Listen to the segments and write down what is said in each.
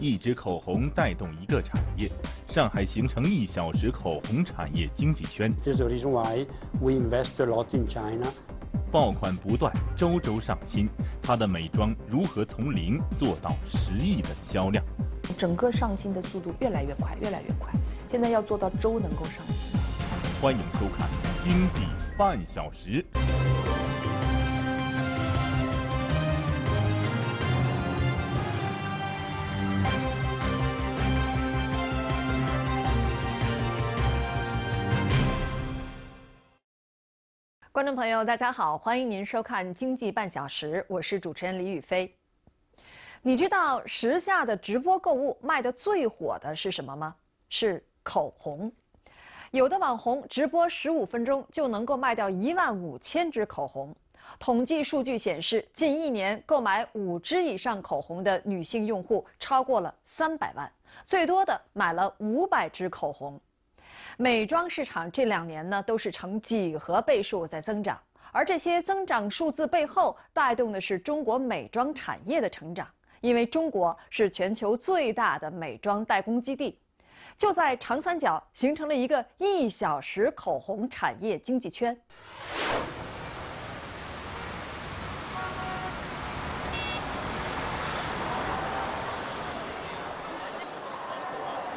一支口红带动一个产业，上海形成一小时口红产业经济圈。This is the reason why we invest a lot in China. 爆款不断，周周上新。它的美妆如何从零做到十亿的销量？整个上新的速度越来越快，越来越快。现在要做到周能够上新。欢迎收看《经济半小时》。观众朋友，大家好，欢迎您收看《经济半小时》，我是主持人李宇飞。你知道时下的直播购物卖的最火的是什么吗？是口红。有的网红直播十五分钟就能够卖掉一万五千支口红。统计数据显示，近一年购买五支以上口红的女性用户超过了三百万，最多的买了五百支口红。美妆市场这两年呢，都是呈几何倍数在增长，而这些增长数字背后带动的是中国美妆产业的成长。因为中国是全球最大的美妆代工基地，就在长三角形成了一个一小时口红产业经济圈。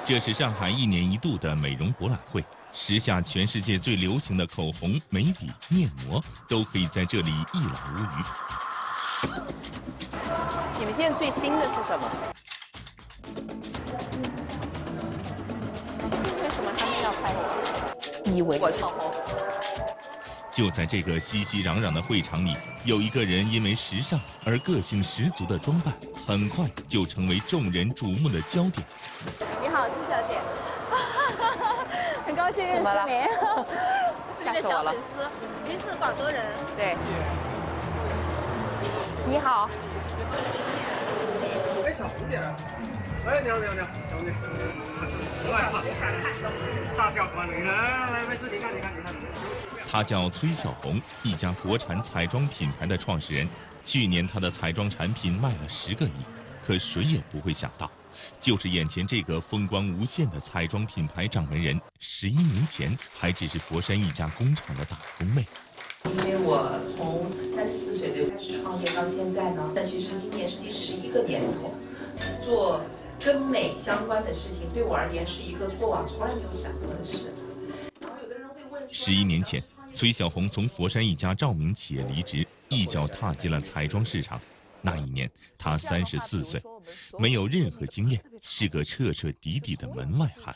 这是上海一年一度的美容博览会，时下全世界最流行的口红、眉笔、面膜都可以在这里一览无余。你们现在最新的是什么？为什么他们要拍我？以为我口红。就在这个熙熙攘攘的会场里，有一个人因为时尚而个性十足的装扮，很快就成为众人瞩目的焦点。高兴认识您，是你的小粉丝，您是广州人，对。你好。哎，小红姐，哎，你好，你好，你好，小红姐，来，大小欢迎，来来来，妹子，你看，你看，你看。她叫崔小红，一家国产彩妆品牌的创始人。去年他的彩妆产品卖了十个亿，可谁也不会想到，就是眼前这个风光无限的彩妆品牌掌门人，十一年前还只是佛山一家工厂的打工妹。因为我从三十四岁就开始创业到现在呢，那其实今年是第十一个年头，做跟美相关的事情对我而言是一个过往从来没有想过的事。然后有的人会问，十一年前。崔小红从佛山一家照明企业离职，一脚踏进了彩妆市场。那一年，她三十四岁，没有任何经验，是个彻彻底底的门外汉。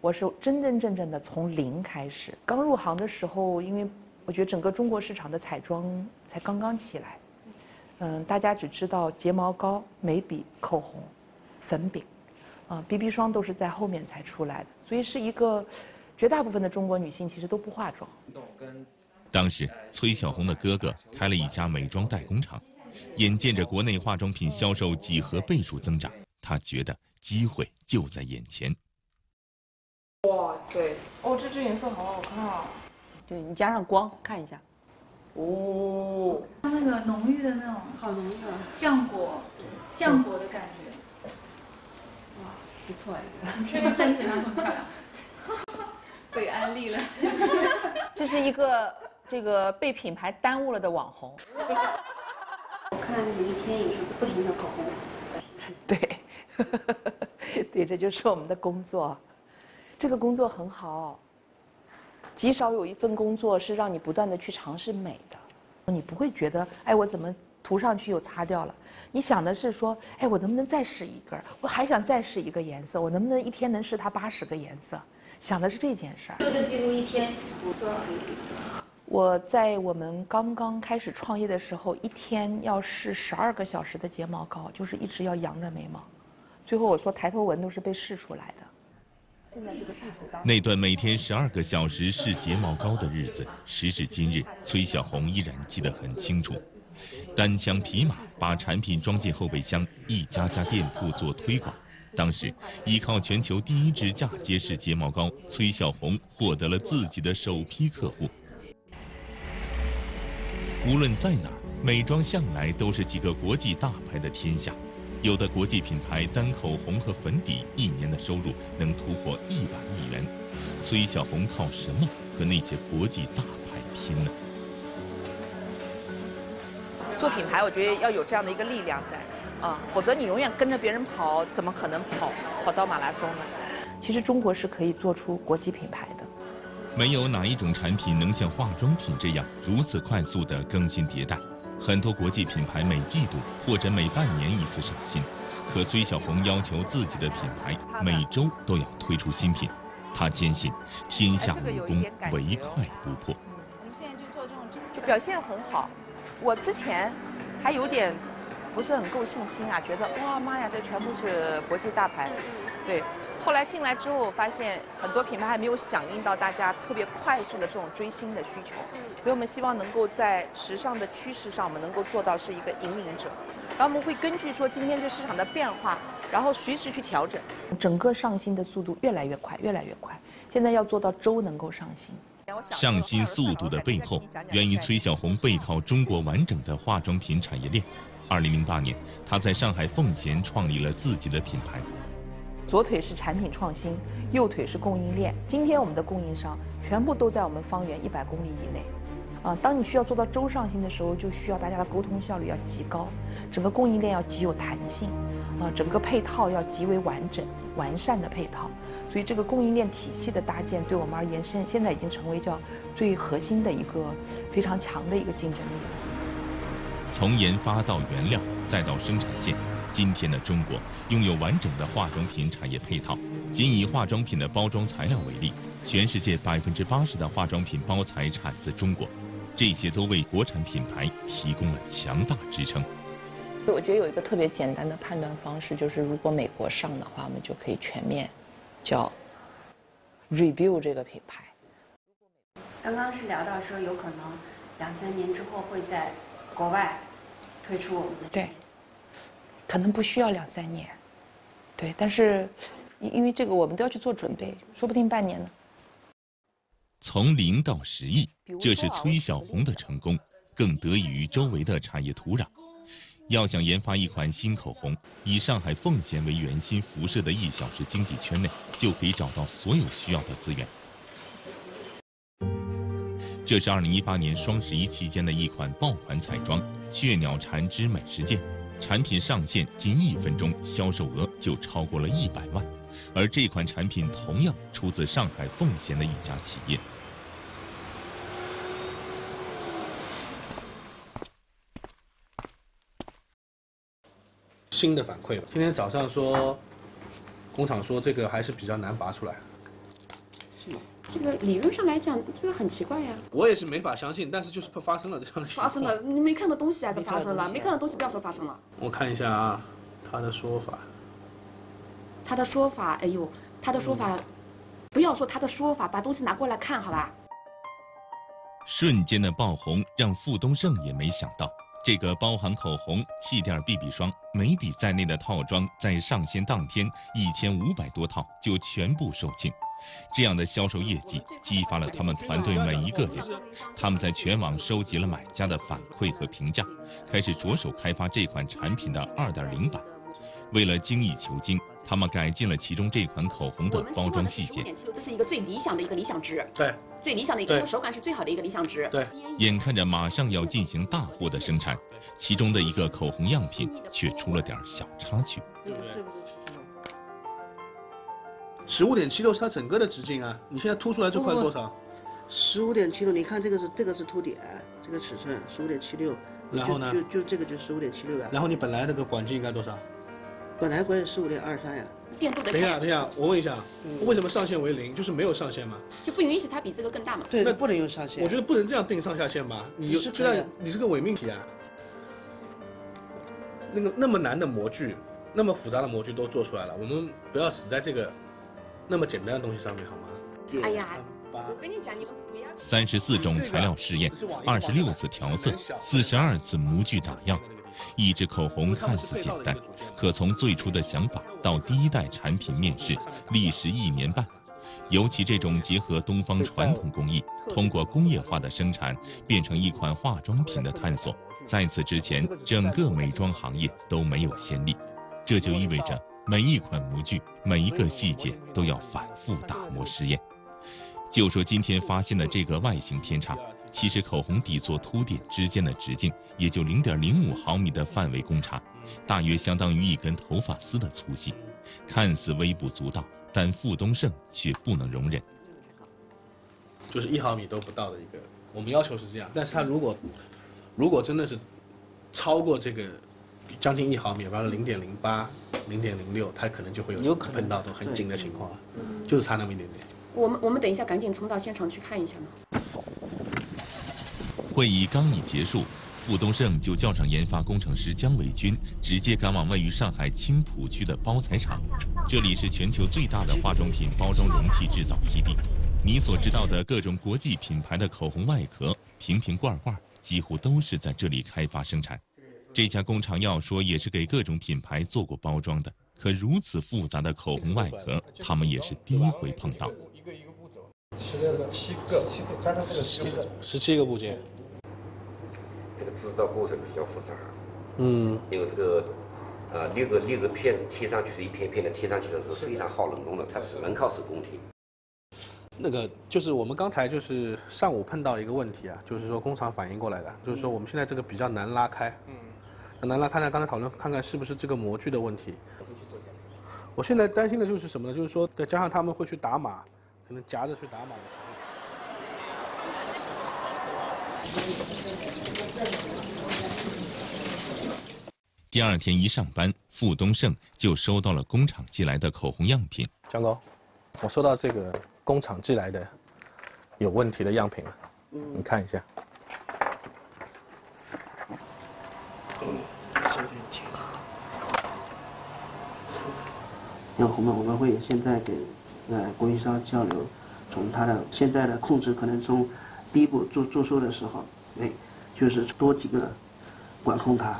我是真真正正的从零开始。刚入行的时候，因为我觉得整个中国市场的彩妆才刚刚起来，嗯，大家只知道睫毛膏、眉笔、口红、粉饼，啊，BB 霜都是在后面才出来的，所以是一个。绝大部分的中国女性其实都不化妆。当时，崔小红的哥哥开了一家美妆代工厂，眼见着国内化妆品销售几何倍数增长，他觉得机会就在眼前。哇塞！哦，这支颜色好好看啊！对你加上光看一下。哦。它那个浓郁的那种，好浓郁啊！浆果，浆果的感觉。哇，不错哎！你确定自己喜欢这么漂亮？被安利了，这是一个这个被品牌耽误了的网红。我看你一天也是不停的口红。对，对，这就是我们的工作。这个工作很好，极少有一份工作是让你不断的去尝试美的。你不会觉得，哎，我怎么涂上去又擦掉了？你想的是说，哎，我能不能再试一根？我还想再试一个颜色，我能不能一天能试它八十个颜色？想的是这件事儿。的记录一天涂多少个颜色？我在我们刚刚开始创业的时候，一天要试十二个小时的睫毛膏，就是一直要扬着眉毛。最后我说抬头纹都是被试出来的。那段每天十二个小时试睫毛膏的日子，时至今日，崔小红依然记得很清楚。单枪匹马把产品装进后备箱，一家家店铺做推广。当时，依靠全球第一支嫁接式睫毛膏，崔小红获得了自己的首批客户。无论在哪儿，美妆向来都是几个国际大牌的天下。有的国际品牌单口红和粉底一年的收入能突破一百亿元。崔小红靠什么和那些国际大牌拼呢？做品牌，我觉得要有这样的一个力量在，啊，否则你永远跟着别人跑，怎么可能跑跑到马拉松呢？其实中国是可以做出国际品牌的。没有哪一种产品能像化妆品这样如此快速地更新迭代。很多国际品牌每季度或者每半年一次上新，可崔小红要求自己的品牌每周都要推出新品。她坚信天下武功唯快不破。我们现在就做这种，就表现很好。我之前还有点不是很够信心啊，觉得哇妈呀，这全部是国际大牌，对。后来进来之后，我发现很多品牌还没有响应到大家特别快速的这种追星的需求，所以我们希望能够在时尚的趋势上，我们能够做到是一个引领者。然后我们会根据说今天这市场的变化，然后随时去调整，整个上新的速度越来越快，越来越快。现在要做到周能够上新。上新速度的背后，源于崔小红背靠中国完整的化妆品产业链。二零零八年，她在上海奉贤创立了自己的品牌。左腿是产品创新，右腿是供应链。今天我们的供应商全部都在我们方圆一百公里以内，啊，当你需要做到周上新的时候，就需要大家的沟通效率要极高，整个供应链要极有弹性，啊，整个配套要极为完整、完善的配套。所以这个供应链体系的搭建，对我们而言，现现在已经成为叫最核心的一个非常强的一个竞争力。从研发到原料，再到生产线。今天的中国拥有完整的化妆品产业配套。仅以化妆品的包装材料为例，全世界百分之八十的化妆品包材产自中国，这些都为国产品牌提供了强大支撑。我觉得有一个特别简单的判断方式，就是如果美国上的话，我们就可以全面叫 review 这个品牌。刚刚是聊到说，有可能两三年之后会在国外推出我们的对。可能不需要两三年，对，但是因为这个我们都要去做准备，说不定半年呢。从零到十亿，这是崔小红的成功，更得益于周围的产业土壤。要想研发一款新口红，以上海奉贤为圆心辐射的一小时经济圈内，就可以找到所有需要的资源。这是二零一八年双十一期间的一款爆款彩妆——雀鸟缠枝美食剑。产品上线仅一分钟，销售额就超过了一百万，而这款产品同样出自上海奉贤的一家企业。新的反馈，今天早上说，工厂说这个还是比较难拔出来。这个理论上来讲，这个很奇怪呀。我也是没法相信，但是就是发生了这样的情况。发生了，你没看到东西啊？怎么发生了？没看到东西不要说发生了。我看一下啊，他的说法。他的说法，哎呦，他的说法，不要说他的说法，把东西拿过来看，好吧？瞬间的爆红让傅东胜也没想到，这个包含口红、气垫、BB 霜、眉笔在内的套装，在上线当天一千五百多套就全部售罄。这样的销售业绩激发了他们团队每一个人，他们在全网收集了买家的反馈和评价，开始着手开发这款产品的二点零版。为了精益求精，他们改进了其中这款口红的包装细节。这是一个最理想的一个理想值。对，最理想的一个手感是最好的一个理想值。对，眼看着马上要进行大货的生产，其中的一个口红样品却出了点小插曲。十五点七六是它整个的直径啊，你现在凸出来这块多少？十五点七六，你看这个是这个是凸点，这个尺寸十五点七六，然后呢？就就这个就十五点七六呀。然后你本来那个管径应该多少？本来管是十五点二三呀。电镀的等一下，等一下，我问一下，为什么上限为零？就是没有上限吗？就不允许它比这个更大嘛？对，那不能用上限。我觉得不能这样定上下限吧？你是就然你是个伪命题啊！那个那么难的模具，那么复杂的模具都做出来了，我们不要死在这个。那么简单的东西上面好吗？哎呀，我跟你讲，你们不要。三十四种材料试验，二十六次调色，四十二次模具打样。一支口红看似简单，可从最初的想法到第一代产品面世，历时一年半。尤其这种结合东方传统工艺，通过工业化的生产变成一款化妆品的探索，在此之前，整个美妆行业都没有先例。这就意味着每一款模具、每一个细节都要反复打磨实验。就说今天发现的这个外形偏差，其实口红底座凸点之间的直径也就零点零五毫米的范围公差，大约相当于一根头发丝的粗细，看似微不足道，但傅东胜却不能容忍。就是一毫米都不到的一个，我们要求是这样，但是他如果如果真的是超过这个将近一毫米，比方说零点零八、零点零六，它可能就会有碰到这种很紧的情况了，就是差那么一点点。我们我们等一下赶紧冲到现场去看一下嘛。会议刚一结束，傅东胜就叫上研发工程师姜伟军，直接赶往位于上海青浦区的包材厂。这里是全球最大的化妆品包装容器制造基地。你所知道的各种国际品牌的口红外壳、瓶瓶罐罐，几乎都是在这里开发生产。这家工厂要说也是给各种品牌做过包装的，可如此复杂的口红外壳，他们也是第一回碰到。十七个，加上这个七个，十七个部件。这个制造过程比较复杂。嗯。因为这个，呃，六个六个片贴上去是一片片的，贴上去的是非常耗人工的，它只能靠手工贴。那个就是我们刚才就是上午碰到一个问题啊，就是说工厂反映过来的，就是说我们现在这个比较难拉开。嗯。难拉开呢？刚才讨论看看是不是这个模具的问题。我现在担心的就是什么呢？就是说再加上他们会去打码。可能夹着去打码的时候。第二天一上班，傅东胜就收到了工厂寄来的口红样品。江哥，我收到这个工厂寄来的有问题的样品了，你看一下。然后我们我们会现在给。呃，供应商交流，从它的现在的控制，可能从第一步做做出的时候，哎，就是多几个管控它。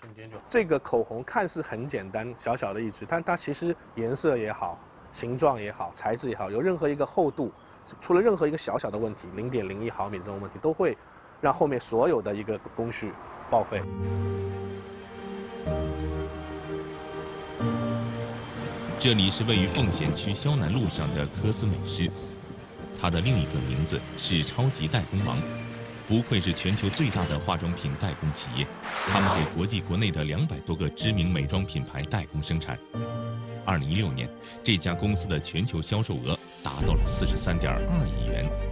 瞬间就这个口红看似很简单，小小的一支，但它其实颜色也好，形状也好，材质也好，有任何一个厚度，出了任何一个小小的问题，零点零一毫米这种问题，都会让后面所有的一个工序报废。这里是位于奉贤区萧南路上的科斯美诗，它的另一个名字是超级代工王。不愧是全球最大的化妆品代工企业，他们给国际国内的两百多个知名美妆品牌代工生产。二零一六年，这家公司的全球销售额达到了四十三点二亿元。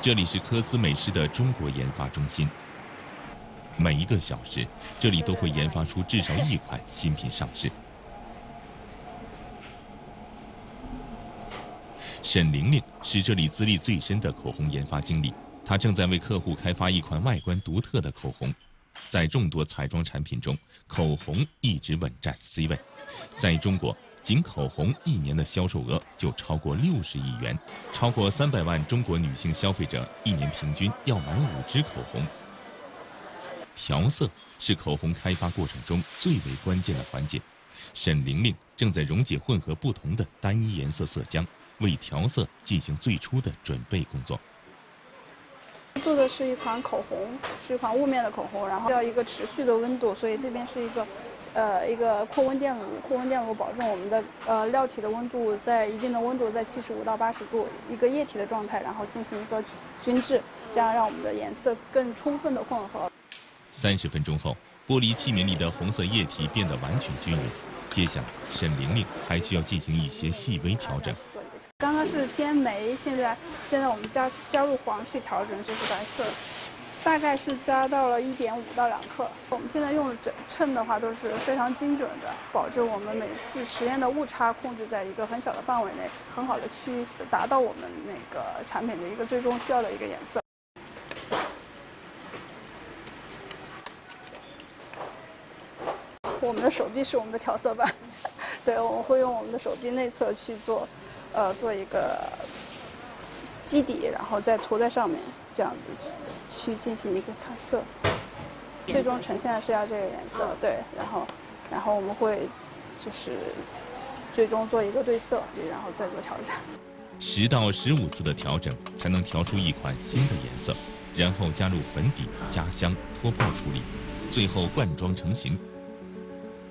这里是科斯美诗的中国研发中心。每一个小时，这里都会研发出至少一款新品上市。沈玲玲是这里资历最深的口红研发经理，她正在为客户开发一款外观独特的口红。在众多彩妆产品中，口红一直稳占 C 位。在中国。仅口红一年的销售额就超过六十亿元，超过三百万中国女性消费者一年平均要买五支口红。调色是口红开发过程中最为关键的环节，沈玲玲正在溶解混合不同的单一颜色色浆，为调色进行最初的准备工作。做的是一款口红，是一款雾面的口红，然后要一个持续的温度，所以这边是一个。呃，一个扩温电炉，扩温电炉保证我们的呃料体的温度在一定的温度，在七十五到八十度，一个液体的状态，然后进行一个均质，这样让我们的颜色更充分的混合。三十分钟后，玻璃器皿里的红色液体变得完全均匀。接下来，沈玲玲还需要进行一些细微调整。刚刚是偏眉，现在现在我们加加入黄去调整，就是白色。大概是加到了一点五到两克。我们现在用的整秤的话都是非常精准的，保证我们每次实验的误差控制在一个很小的范围内，很好的去达到我们那个产品的一个最终需要的一个颜色。我们的手臂是我们的调色板，对，我们会用我们的手臂内侧去做，呃，做一个基底，然后再涂在上面。这样子去进行一个看色，最终呈现的是要这个颜色，对，然后，然后我们会就是最终做一个对色，对，然后再做调整。十到十五次的调整才能调出一款新的颜色，然后加入粉底、加香、脱泡处理，最后灌装成型。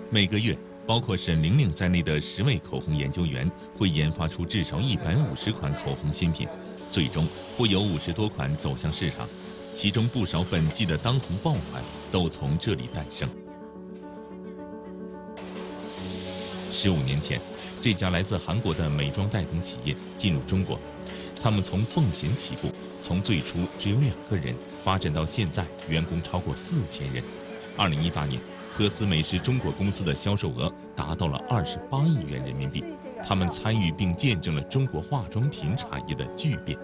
每个月，包括沈玲玲在内的十位口红研究员会研发出至少一百五十款口红新品，最终会有五十多款走向市场，其中不少本季的当红爆款都从这里诞生。十五年前，这家来自韩国的美妆代工企业进入中国，他们从奉贤起步，从最初只有两个人，发展到现在员工超过四千人。二零一八年，科斯美是中国公司的销售额达到了二十八亿元人民币。他们参与并见证了中国化妆品产业的巨变。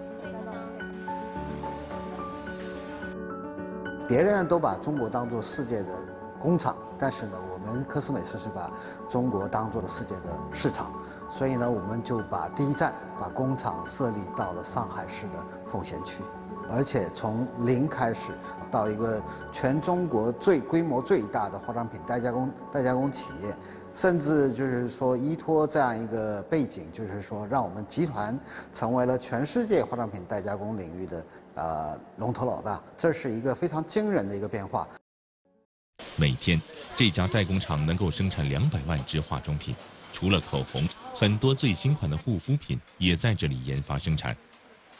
别人都把中国当做世界的工厂，但是呢，我们科斯美斯是把中国当做了世界的市场，所以呢，我们就把第一站把工厂设立到了上海市的奉贤区，而且从零开始到一个全中国最规模最大的化妆品代加工代加工企业，甚至就是说依托这样一个背景，就是说让我们集团成为了全世界化妆品代加工领域的呃龙头老大，这是一个非常惊人的一个变化。每天，这家代工厂能够生产两百万支化妆品。除了口红，很多最新款的护肤品也在这里研发生产。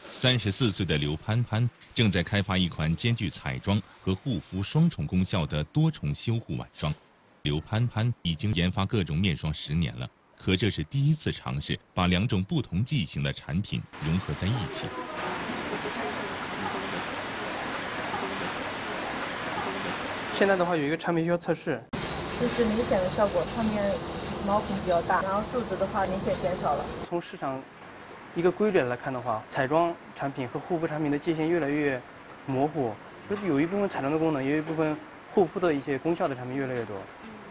三十四岁的刘潘潘正在开发一款兼具彩妆和护肤双重功效的多重修护晚霜。刘潘潘已经研发各种面霜十年了，可这是第一次尝试把两种不同剂型的产品融合在一起。现在的话有一个产品需要测试，就是明显的效果，上面毛孔比较大，然后数值的话明显减少了。从市场一个规律来看的话，彩妆产品和护肤产品的界限越来越模糊，就是有一部分彩妆的功能，有一部分护肤的一些功效的产品越来越多，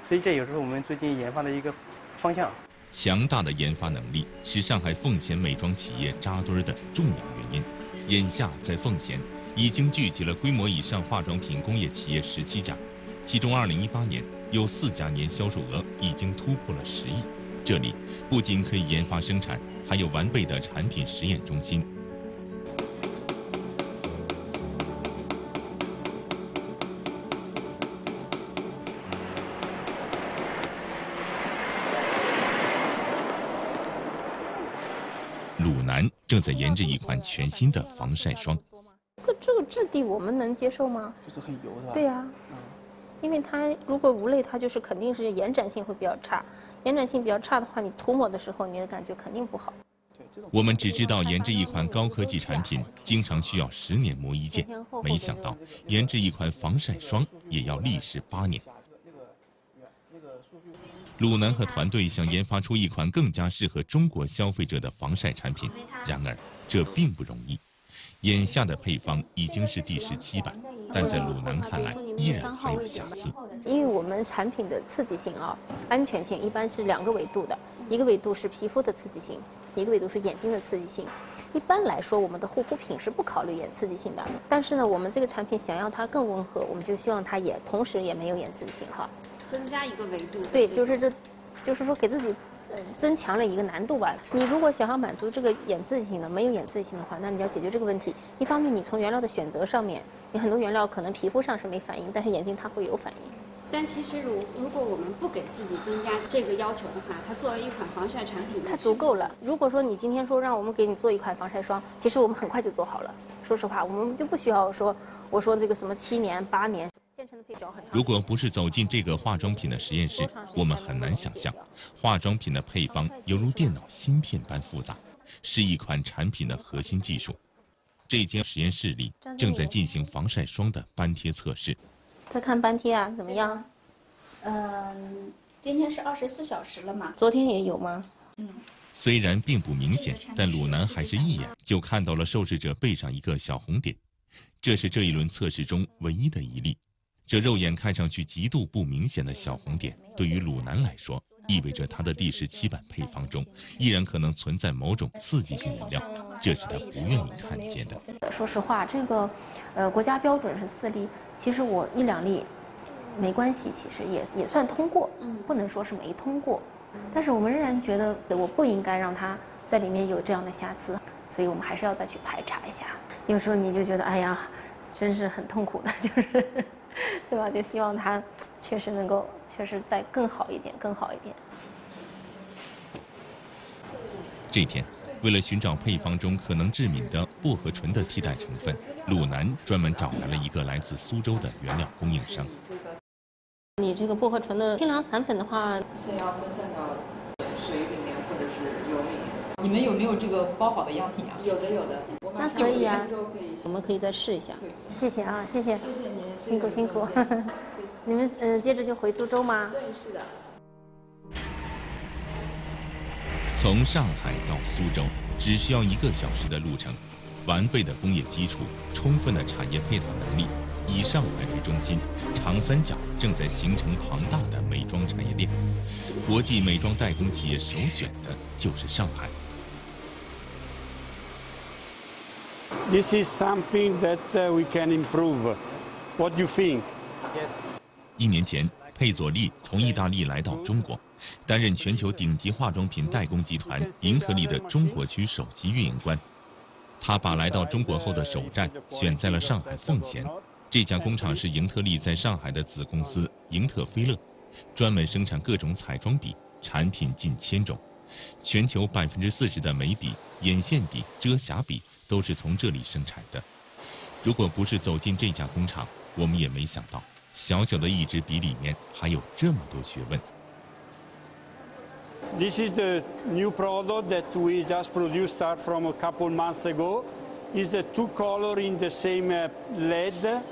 所以这也是我们最近研发的一个方向。强大的研发能力是上海奉贤美妆企业扎堆的重要原因。眼下在奉贤。已经聚集了规模以上化妆品工业企业十七家，其中2018年有四家年销售额已经突破了十亿。这里不仅可以研发生产，还有完备的产品实验中心。正在研制一款全新的防晒霜。这这个质地我们能接受吗？就是很油是吧？对呀，因为它如果无泪，它就是肯定是延展性会比较差。延展性比较差的话，你涂抹的时候你的感觉肯定不好。我们只知道研制一款高科技产品经常需要十年磨一剑，没想到研制一款防晒霜也要历时八年。鲁南和团队想研发出一款更加适合中国消费者的防晒产品，然而这并不容易。眼下的配方已经是第十七版，但在鲁南看来依然还有瑕疵。因为我们产品的刺激性啊、安全性一般是两个维度的，一个维度是皮肤的刺激性，一个维度是眼睛的刺激性。一般来说，我们的护肤品是不考虑眼刺激性的，但是呢，我们这个产品想要它更温和，我们就希望它也同时也没有眼刺激性哈。增加一个维度。对，就是这，就是说给自己。增强了一个难度吧。你如果想要满足这个眼刺激性的，没有眼刺激性的话，那你要解决这个问题。一方面，你从原料的选择上面，你很多原料可能皮肤上是没反应，但是眼睛它会有反应。但其实，如如果我们不给自己增加这个要求的话，它作为一款防晒产品，它足够了。如果说你今天说让我们给你做一款防晒霜，其实我们很快就做好了。说实话，我们就不需要说我说这个什么七年八年。如果不是走进这个化妆品的实验室，我们很难想象，化妆品的配方犹如电脑芯片般复杂，是一款产品的核心技术。这间实验室里正在进行防晒霜的斑贴测试。再看斑贴啊，怎么样？嗯，今天是二十四小时了嘛？昨天也有吗？嗯。虽然并不明显，但鲁南还是一眼就看到了受试者背上一个小红点，这是这一轮测试中唯一的一例。这肉眼看上去极度不明显的小红点，对于鲁南来说，意味着它的第十七版配方中依然可能存在某种刺激性原料，这是他不愿意看见的。说实话，这个，呃，国家标准是四粒，其实我一两粒，没关系，其实也也算通过，嗯不能说是没通过，但是我们仍然觉得我不应该让它。在里面有这样的瑕疵，所以我们还是要再去排查一下。有时候你就觉得，哎呀，真是很痛苦的，就是，对吧？就希望他确实能够，确实再更好一点，更好一点。这天，为了寻找配方中可能致敏的薄荷醇的替代成分，鲁南专门找来了一个来自苏州的原料供应商。你这个薄荷醇的清凉散粉的话，先要分散到水里面或者是油里面。你们有没有这个包好的样品啊？有的，有的。那可以啊，我们可以再试一下。谢谢啊，谢谢。谢谢您，辛苦辛苦。你们嗯，接着就回苏州吗？对，是的。从上海到苏州只需要一个小时的路程，完备的工业基础，充分的产业配套能力。以上海为中心，长三角正在形成庞大的美妆产业链。国际美妆代工企业首选的就是上海。This is something that we can improve. What do you think? Yes. 一年前，佩佐利从意大利来到中国，担任全球顶级化妆品代工集团盈特利的中国区首席运营官。他把来到中国后的首站选在了上海奉贤。这家工厂是盈特利在上海的子公司盈特菲乐，专门生产各种彩妆笔，产品近千种，全球百分之四十的眉笔、眼线笔、遮瑕笔都是从这里生产的。如果不是走进这家工厂，我们也没想到，小小的一支笔里面还有这么多学问。This is the new product that we just produced start from a couple months ago. Is the two color in the same lead.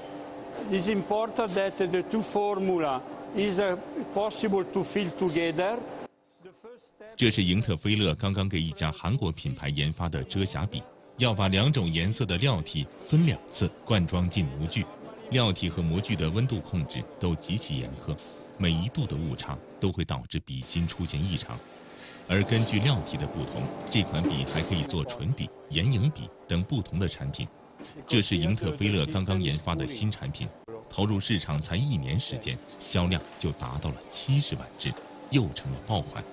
It's important that the two formula is possible to fill together. 这是英特菲勒刚刚给一家韩国品牌研发的遮瑕笔，要把两种颜色的料体分两次灌装进模具，料体和模具的温度控制都极其严苛，每一度的误差都会导致笔芯出现异常。而根据料体的不同，这款笔还可以做唇笔、眼影笔等不同的产品。这是英特菲勒刚刚研发的新产品，投入市场才一年时间，销量就达到了七十万支，又成了爆款。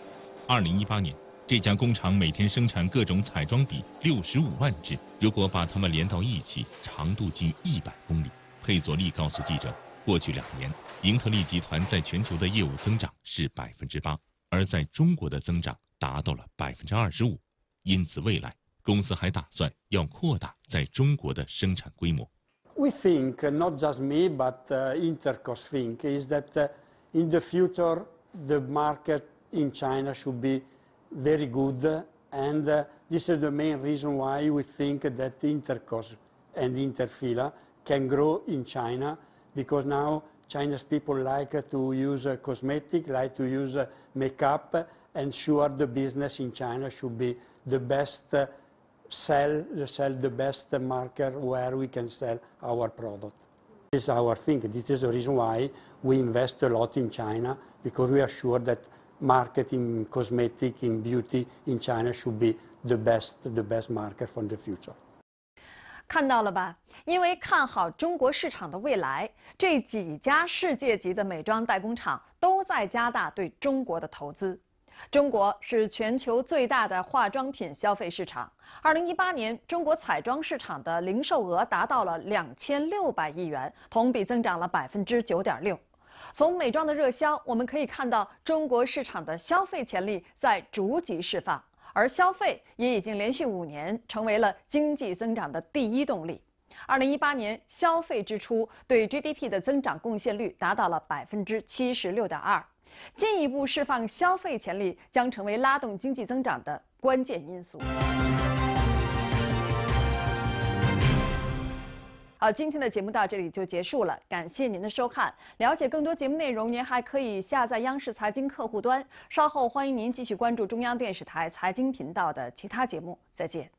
二零一八年，这家工厂每天生产各种彩妆笔六十五万支，如果把它们连到一起，长度近一百公里。佩佐利告诉记者，过去两年，英特利集团在全球的业务增长是百分之八，而在中国的增长达到了百分之二十五，因此未来。公司还打算要扩大在中国的生产规模。We think not just me, but Intercos think is that in the future the market in China should be very good, and uh, this is the main reason why we think that Intercos and Interfila can grow in China, because now Chinese people like to use uh, cosmetic, like to use uh, makeup, and sure the business in China should be the best sell sell the best market where we can sell our product. This is our thing. This is the reason why we invest a lot in China because we are sure that market in cosmetic, in beauty in China should be the best, the best market for the future. 看到了吧？因为看好中国市场的未来，这几家世界级的美妆代工厂都在加大对中国的投资。中国是全球最大的化妆品消费市场。二零一八年，中国彩妆市场的零售额达到了两千六百亿元，同比增长了百分之九点六。从美妆的热销，我们可以看到中国市场的消费潜力在逐级释放，而消费也已经连续五年成为了经济增长的第一动力。二零一八年，消费支出对 GDP 的增长贡献率达到了百分之七十六点二。进一步释放消费潜力，将成为拉动经济增长的关键因素。好，今天的节目到这里就结束了，感谢您的收看。了解更多节目内容，您还可以下载央视财经客户端。稍后欢迎您继续关注中央电视台财经频道的其他节目。再见。